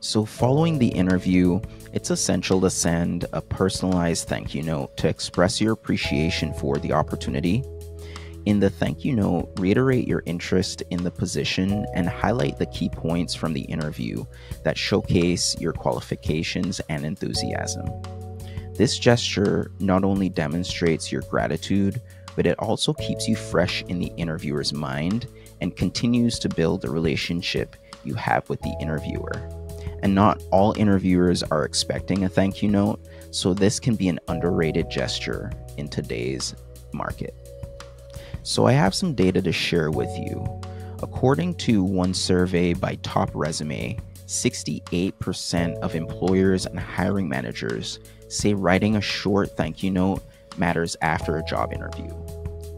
So, following the interview, it's essential to send a personalized thank you note to express your appreciation for the opportunity. In the thank you note, reiterate your interest in the position and highlight the key points from the interview that showcase your qualifications and enthusiasm. This gesture not only demonstrates your gratitude, but it also keeps you fresh in the interviewer's mind and continues to build the relationship you have with the interviewer. And not all interviewers are expecting a thank you note, so this can be an underrated gesture in today's market. So, I have some data to share with you. According to one survey by TopResume, 68% of employers and hiring managers say writing a short thank you note matters after a job interview.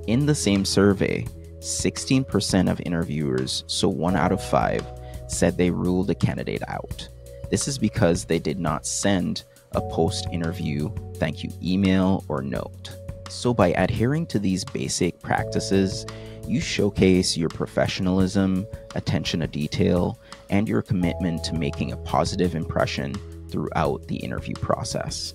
In the same survey, 16% of interviewers, so one out of five, said they ruled a candidate out. This is because they did not send a post interview thank you email or note. So, by adhering to these basic practices, you showcase your professionalism, attention to detail, and your commitment to making a positive impression throughout the interview process.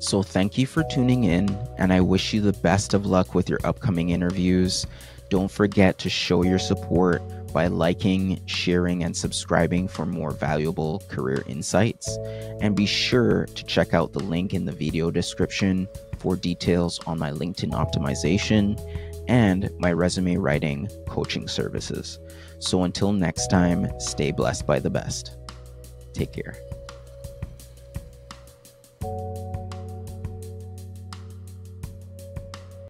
So, thank you for tuning in, and I wish you the best of luck with your upcoming interviews. Don't forget to show your support by liking, sharing, and subscribing for more valuable career insights. And be sure to check out the link in the video description for details on my LinkedIn optimization and my resume writing coaching services. So until next time, stay blessed by the best. Take care.